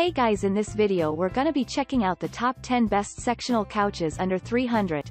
Hey guys in this video we're gonna be checking out the top 10 best sectional couches under 300.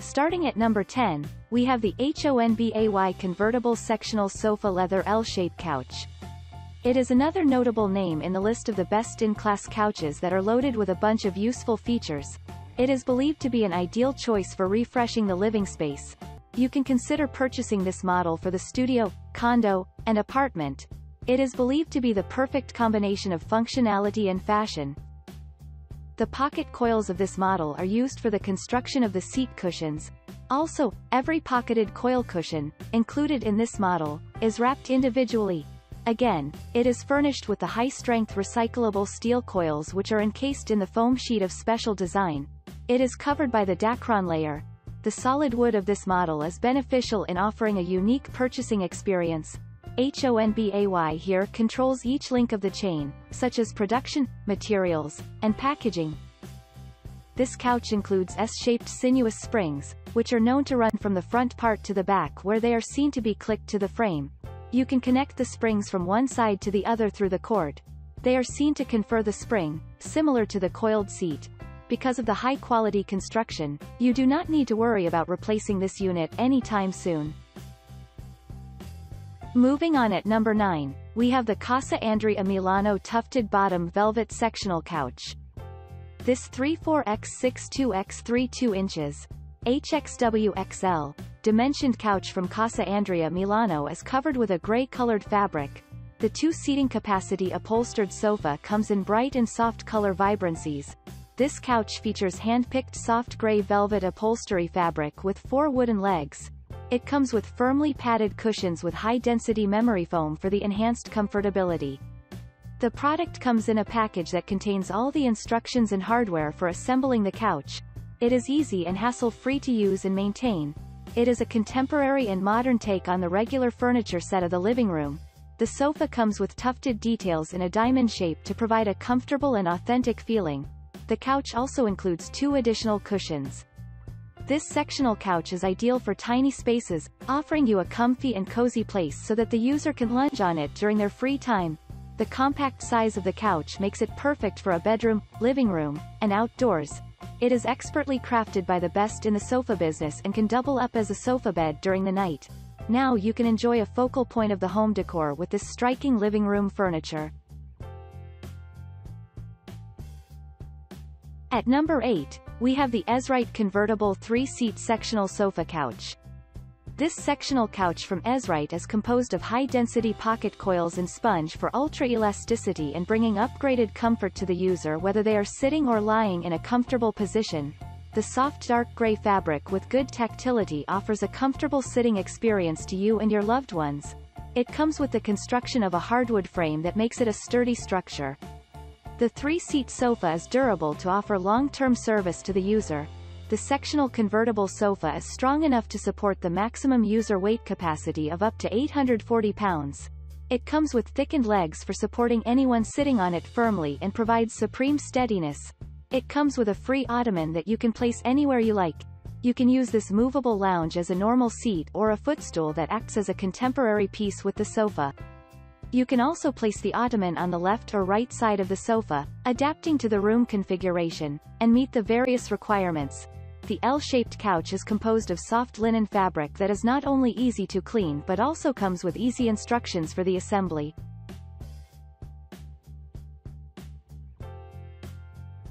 Starting at number 10, we have the HONBAY Convertible Sectional Sofa Leather L-Shape Couch. It is another notable name in the list of the best-in-class couches that are loaded with a bunch of useful features. It is believed to be an ideal choice for refreshing the living space. You can consider purchasing this model for the studio, condo, and apartment. It is believed to be the perfect combination of functionality and fashion, the pocket coils of this model are used for the construction of the seat cushions. Also, every pocketed coil cushion, included in this model, is wrapped individually. Again, it is furnished with the high-strength recyclable steel coils which are encased in the foam sheet of special design. It is covered by the Dacron layer. The solid wood of this model is beneficial in offering a unique purchasing experience, HONBAY here controls each link of the chain, such as production, materials, and packaging. This couch includes S-shaped sinuous springs, which are known to run from the front part to the back where they are seen to be clicked to the frame. You can connect the springs from one side to the other through the cord. They are seen to confer the spring, similar to the coiled seat. Because of the high-quality construction, you do not need to worry about replacing this unit anytime soon. Moving on at number 9, we have the Casa Andrea Milano Tufted Bottom Velvet Sectional Couch. This 34x62x 32 inches, HXWXL, dimensioned couch from Casa Andrea Milano is covered with a gray-colored fabric. The two-seating capacity upholstered sofa comes in bright and soft color vibrancies. This couch features hand-picked soft gray velvet upholstery fabric with four wooden legs, it comes with firmly padded cushions with high-density memory foam for the enhanced comfortability. The product comes in a package that contains all the instructions and hardware for assembling the couch. It is easy and hassle-free to use and maintain. It is a contemporary and modern take on the regular furniture set of the living room. The sofa comes with tufted details in a diamond shape to provide a comfortable and authentic feeling. The couch also includes two additional cushions. This sectional couch is ideal for tiny spaces, offering you a comfy and cozy place so that the user can lunge on it during their free time. The compact size of the couch makes it perfect for a bedroom, living room, and outdoors. It is expertly crafted by the best in the sofa business and can double up as a sofa bed during the night. Now you can enjoy a focal point of the home decor with this striking living room furniture. At number 8, we have the Esright convertible three-seat sectional sofa couch. This sectional couch from Esright is composed of high-density pocket coils and sponge for ultra-elasticity and bringing upgraded comfort to the user whether they are sitting or lying in a comfortable position. The soft dark gray fabric with good tactility offers a comfortable sitting experience to you and your loved ones. It comes with the construction of a hardwood frame that makes it a sturdy structure. The three-seat sofa is durable to offer long-term service to the user. The sectional convertible sofa is strong enough to support the maximum user weight capacity of up to 840 pounds. It comes with thickened legs for supporting anyone sitting on it firmly and provides supreme steadiness. It comes with a free ottoman that you can place anywhere you like. You can use this movable lounge as a normal seat or a footstool that acts as a contemporary piece with the sofa. You can also place the ottoman on the left or right side of the sofa, adapting to the room configuration, and meet the various requirements. The L-shaped couch is composed of soft linen fabric that is not only easy to clean but also comes with easy instructions for the assembly.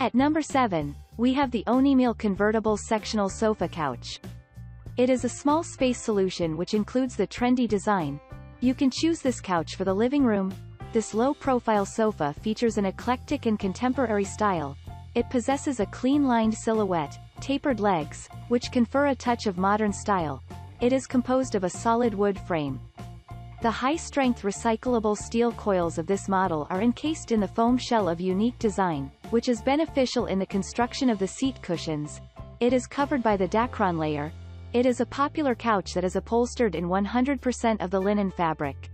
At number 7, we have the oneinmil convertible sectional sofa couch. It is a small space solution which includes the trendy design, you can choose this couch for the living room. This low-profile sofa features an eclectic and contemporary style. It possesses a clean-lined silhouette, tapered legs, which confer a touch of modern style. It is composed of a solid wood frame. The high-strength recyclable steel coils of this model are encased in the foam shell of unique design, which is beneficial in the construction of the seat cushions. It is covered by the Dacron layer. It is a popular couch that is upholstered in 100% of the linen fabric.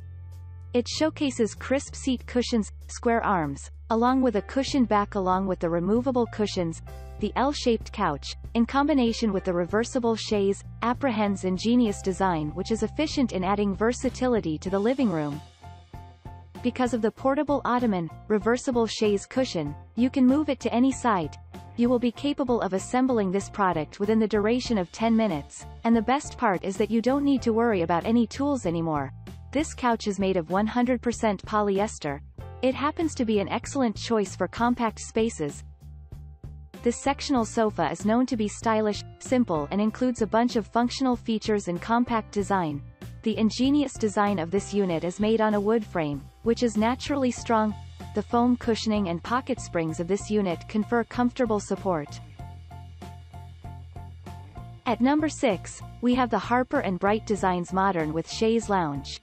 It showcases crisp seat cushions, square arms, along with a cushioned back along with the removable cushions, the L-shaped couch, in combination with the reversible chaise, apprehends ingenious design which is efficient in adding versatility to the living room. Because of the portable ottoman, reversible chaise cushion, you can move it to any side. You will be capable of assembling this product within the duration of 10 minutes, and the best part is that you don't need to worry about any tools anymore. This couch is made of 100% polyester. It happens to be an excellent choice for compact spaces. This sectional sofa is known to be stylish, simple and includes a bunch of functional features and compact design. The ingenious design of this unit is made on a wood frame, which is naturally strong. The foam cushioning and pocket springs of this unit confer comfortable support. At number 6, we have the Harper and Bright Designs Modern with Chaise Lounge.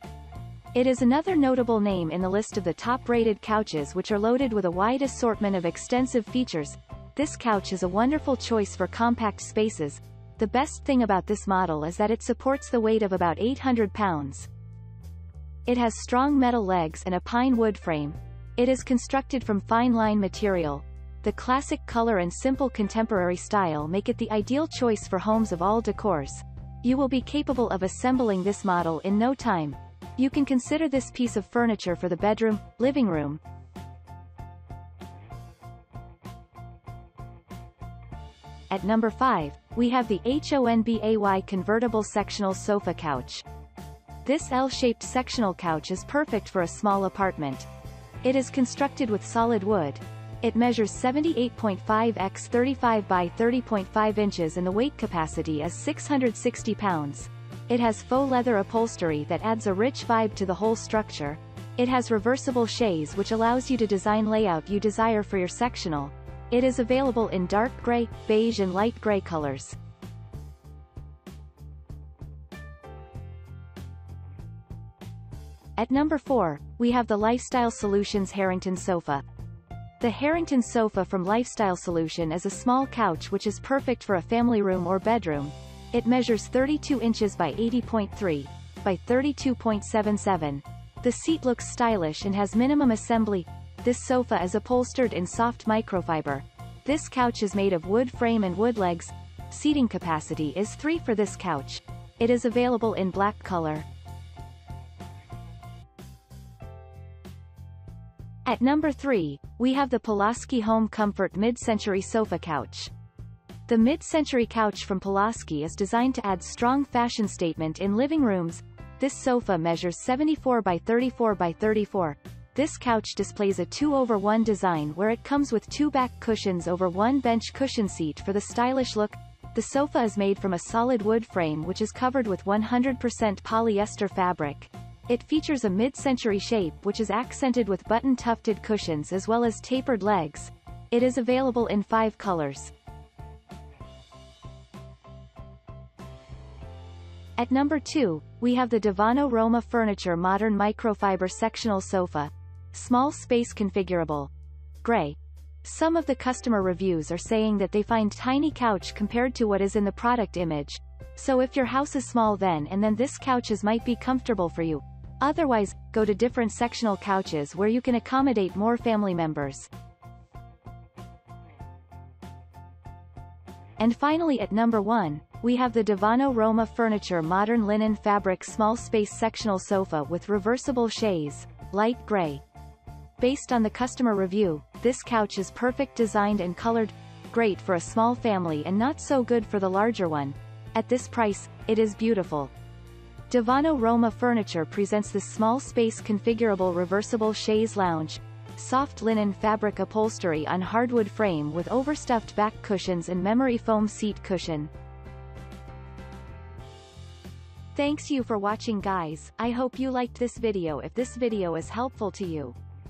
It is another notable name in the list of the top-rated couches which are loaded with a wide assortment of extensive features. This couch is a wonderful choice for compact spaces. The best thing about this model is that it supports the weight of about 800 pounds. It has strong metal legs and a pine wood frame. It is constructed from fine line material. The classic color and simple contemporary style make it the ideal choice for homes of all decors. You will be capable of assembling this model in no time. You can consider this piece of furniture for the bedroom, living room. At number 5, we have the HONBAY convertible sectional sofa couch. This L-shaped sectional couch is perfect for a small apartment. It is constructed with solid wood. It measures 78.5 x 35 by 30.5 inches and the weight capacity is 660 pounds. It has faux leather upholstery that adds a rich vibe to the whole structure. It has reversible chaise which allows you to design layout you desire for your sectional. It is available in dark gray, beige and light gray colors. At number 4, we have the Lifestyle Solutions Harrington Sofa. The Harrington sofa from Lifestyle Solution is a small couch which is perfect for a family room or bedroom. It measures 32 inches by 80.3 by 32.77. The seat looks stylish and has minimum assembly. This sofa is upholstered in soft microfiber. This couch is made of wood frame and wood legs. Seating capacity is 3 for this couch. It is available in black color. At number 3, we have the Pulaski Home Comfort Mid-Century Sofa Couch. The mid-century couch from Pulaski is designed to add strong fashion statement in living rooms. This sofa measures 74 by 34 by 34. This couch displays a 2 over 1 design where it comes with two back cushions over one bench cushion seat for the stylish look. The sofa is made from a solid wood frame which is covered with 100% polyester fabric. It features a mid-century shape which is accented with button-tufted cushions as well as tapered legs. It is available in five colors. At number 2, we have the Divano Roma Furniture Modern Microfiber Sectional Sofa. Small space configurable. Gray. Some of the customer reviews are saying that they find tiny couch compared to what is in the product image. So if your house is small then and then this couches might be comfortable for you. Otherwise, go to different sectional couches where you can accommodate more family members. And finally at number 1, we have the Divano Roma Furniture Modern Linen Fabric Small Space Sectional Sofa with reversible chaise, light gray. Based on the customer review, this couch is perfect designed and colored, great for a small family and not so good for the larger one. At this price, it is beautiful. Divano Roma Furniture presents this small space configurable reversible chaise lounge, soft linen fabric upholstery on hardwood frame with overstuffed back cushions and memory foam seat cushion. Thanks you for watching guys, I hope you liked this video if this video is helpful to you.